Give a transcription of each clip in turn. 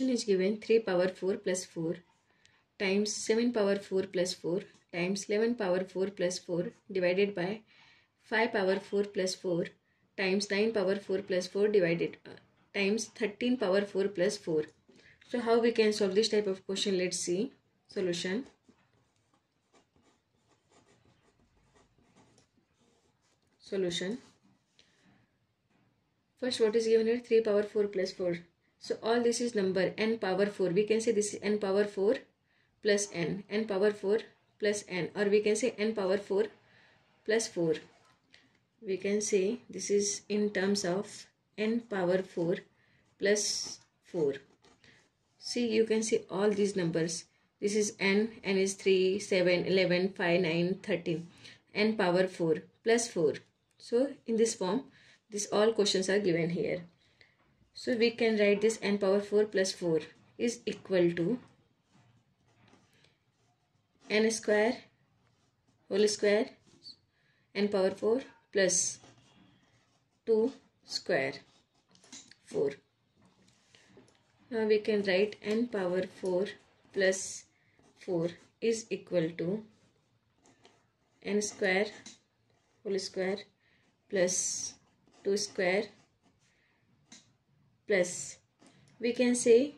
is given 3 power 4 plus 4 times 7 power 4 plus 4 times 11 power 4 plus 4 divided by 5 power 4 plus 4 times 9 power 4 plus 4 divided uh, times 13 power 4 plus 4. So how we can solve this type of question? Let's see. Solution. Solution. First what is given here? 3 power 4 plus 4. So all this is number n power 4. We can say this is n power 4 plus n. n power 4 plus n or we can say n power 4 plus 4. We can say this is in terms of n power 4 plus 4. See you can see all these numbers. This is n, n is 3, 7, 11, 5, 9, 13. n power 4 plus 4. So in this form these all questions are given here. So we can write this n power 4 plus 4 is equal to n square whole square n power 4 plus 2 square 4. Now we can write n power 4 plus 4 is equal to n square whole square plus 2 square plus. We can say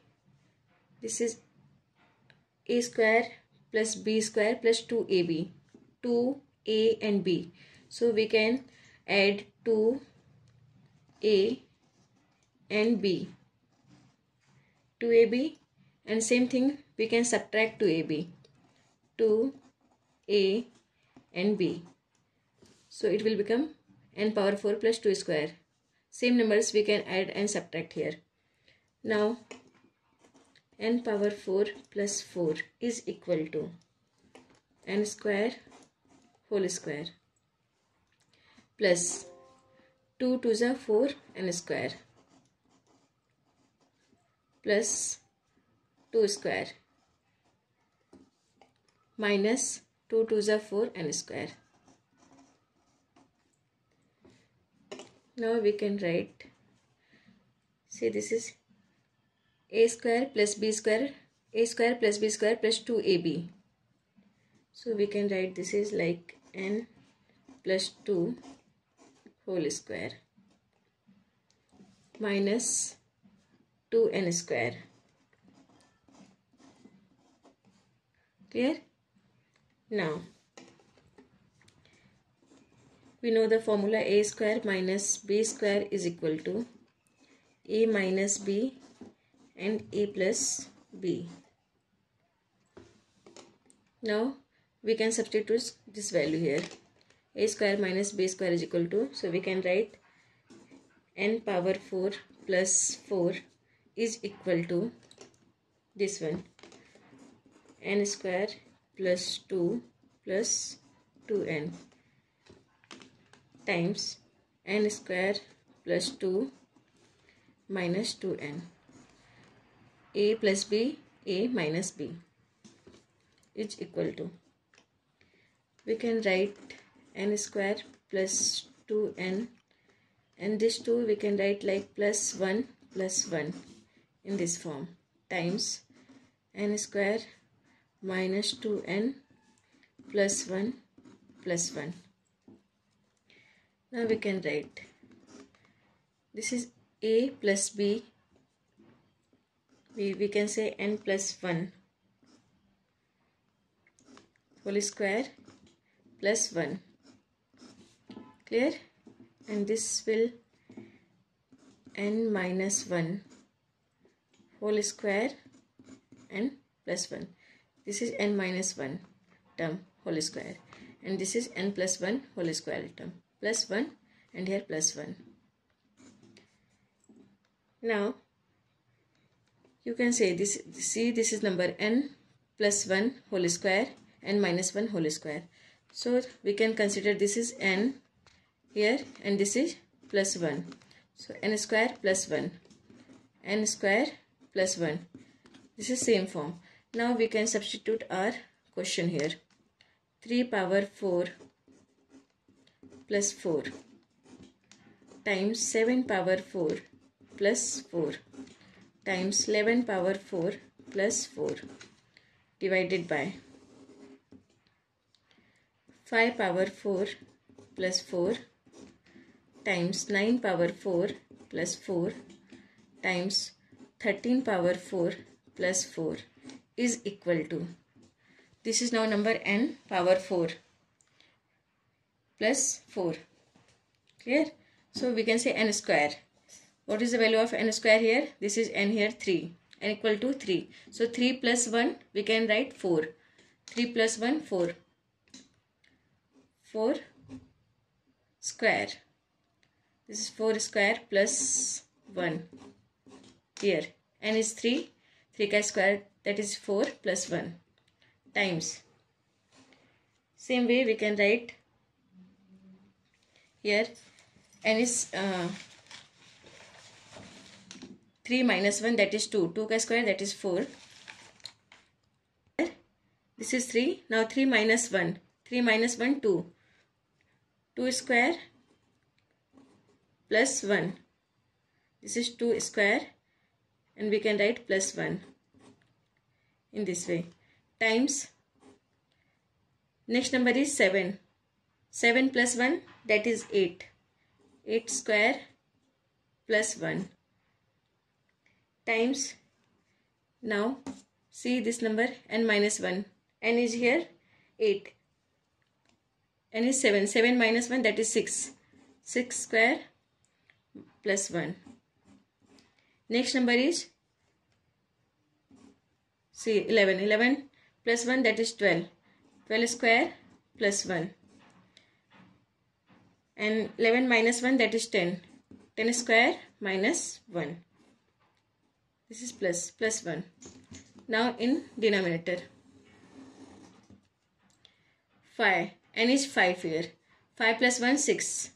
this is a square plus b square plus 2ab 2a and b. So we can add 2a and b. 2ab and same thing we can subtract 2ab 2a and b. So it will become n power 4 plus 2 square same numbers we can add and subtract here. Now n power 4 plus 4 is equal to n square whole square plus 2 to the 4 n square plus 2 square minus 2 to the 4 n square now we can write. See this is a square plus b square a square plus b square plus 2ab so we can write this is like n plus 2 whole square minus 2n square. Clear? Now we know the formula a square minus b square is equal to a minus b and a plus b. Now we can substitute this value here. a square minus b square is equal to, so we can write n power 4 plus 4 is equal to this one n square plus 2 plus 2n times n square plus 2 minus 2n a plus b a minus b is equal to. We can write n square plus 2n and this 2 we can write like plus 1 plus 1 in this form times n square minus 2n plus 1 plus 1 now we can write. This is a plus b. We, we can say n plus 1 whole square plus 1 clear? And this will n minus 1 whole square and plus 1 this is n minus 1 term whole square. And this is n plus 1 whole square term plus 1 and here plus 1. Now you can say this see this is number n plus 1 whole square and minus 1 whole square. So we can consider this is n here and this is plus 1. So n square plus 1 n square plus 1 this is same form. Now we can substitute our question here 3 power 4 plus 4 times 7 power 4 plus 4 times 11 power 4 plus 4 divided by 5 power 4 plus 4 times 9 power 4 plus 4 times 13 power 4 plus 4 is equal to this is now number n power 4 plus 4 clear? So we can say n square. What is the value of n square here? This is n here 3 n equal to 3 so 3 plus 1 we can write 4 3 plus 1 4 4 square. This is 4 square plus 1 here n is 3 3 k square that is 4 plus 1 times. Same way we can write here. N is uh, 3 minus 1 that is 2 2 k square that is 4 this is 3 now 3 minus 1 3 minus 1 2 2 square plus 1 this is 2 square. And we can write plus 1 in this way. Times. Next number is 7 7 plus 1 that is 8 8 square plus 1 times now see this number n minus 1 n is here 8 n is 7 7 minus 1 that is 6 6 square plus 1 next number is see 11 11 plus 1 that is 12 12 square plus 1 and 11 minus 1 that is 10 10 square minus 1 this is plus plus 1 now in denominator. 5 n is 5 here. 5 plus 1 6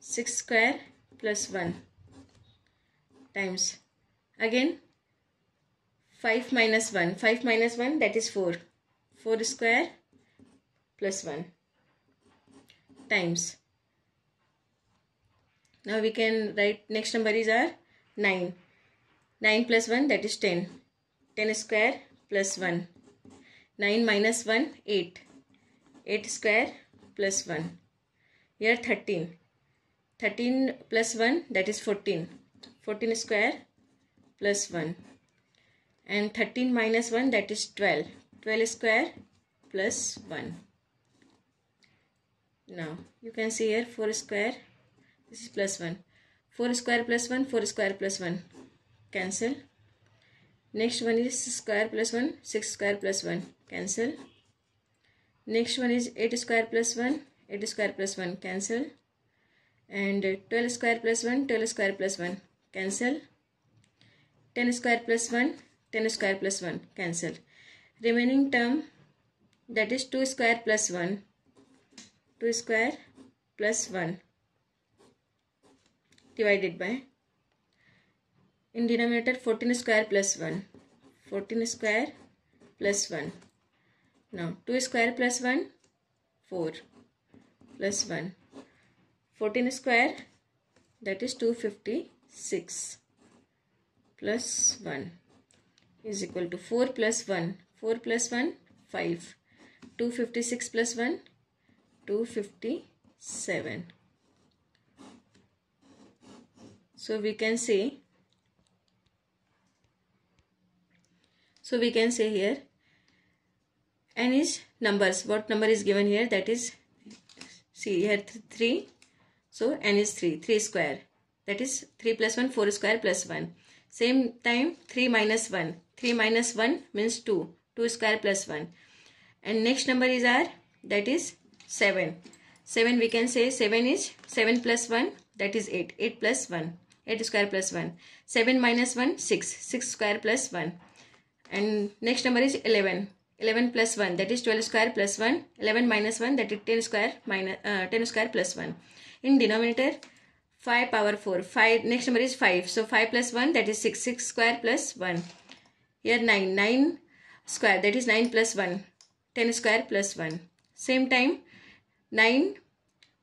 6 square plus 1 times. Again. 5 minus 1 5 minus 1 that is 4 4 square plus 1 times now we can write next number is our 9 9 plus 1 that is 10 10 square plus 1 9 minus 1 8 8 square plus 1 here 13 13 plus 1 that is 14 14 square plus 1 and 13 minus 1 that is 12 12 square plus 1 now you can see here 4 square this is plus 1 4 square plus 1 4 square plus 1 cancel next one is square plus 1 6 square plus 1 cancel next one is 8 square plus 1 8 square plus 1 cancel and 12 square plus 1 12 square plus 1 cancel 10 square plus 1 10 square plus 1 cancel remaining term that is 2 square plus 1 2 square plus 1 divided by in denominator 14 square plus 1 14 square plus 1 now 2 square plus 1 4 plus 1 14 square that is 256 plus 1 is equal to 4 plus 1. 4 plus 1, 5. 256 plus 1, 257. So we can say, so we can say here, n is numbers. What number is given here? That is, see here 3. So n is 3. 3 square. That is 3 plus 1, 4 square plus 1. Same time 3 minus 1. 3 minus 1 means 2. 2 square plus 1. And next number is our that is 7. 7 we can say 7 is 7 plus 1 that is 8. 8 plus 1. 8 square plus 1. 7 minus 1 6. 6 square plus 1. And next number is 11. 11 plus 1 that is 12 square plus 1. 11 minus 1 that is 10 square minus uh, 10 square plus 1. In denominator 5 power 4. 5 next number is 5. So 5 plus 1 that is 6. 6 square plus 1. Here 9. 9 square that is 9 plus 1. 10 square plus 1. Same time 9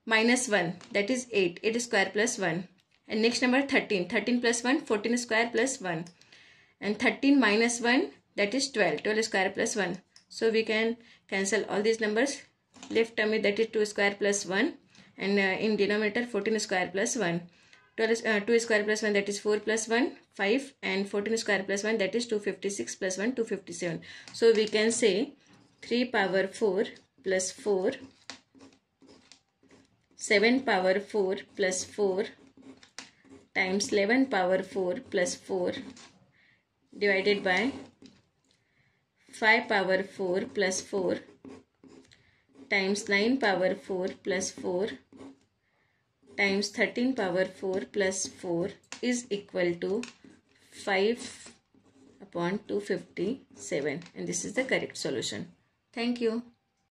minus 1 that is 8. 8 square plus 1. And next number 13. 13 plus 1 14 square plus 1. and 13 minus 1 that is 12 12 square plus 1 so we can cancel all these numbers. Left term that is 2 square plus 1 and uh, in denominator 14 square plus 1 12, uh, 2 square plus 1 that is 4 plus 1 5 and 14 square plus 1 that is 256 plus 1 257 so we can say 3 power 4 plus 4 7 power 4 plus 4 times 11 power 4 plus 4 divided by 5 power 4 plus 4 times 9 power 4 plus 4 times 13 power 4 plus 4 is equal to 5 upon 257 and this is the correct solution. Thank you.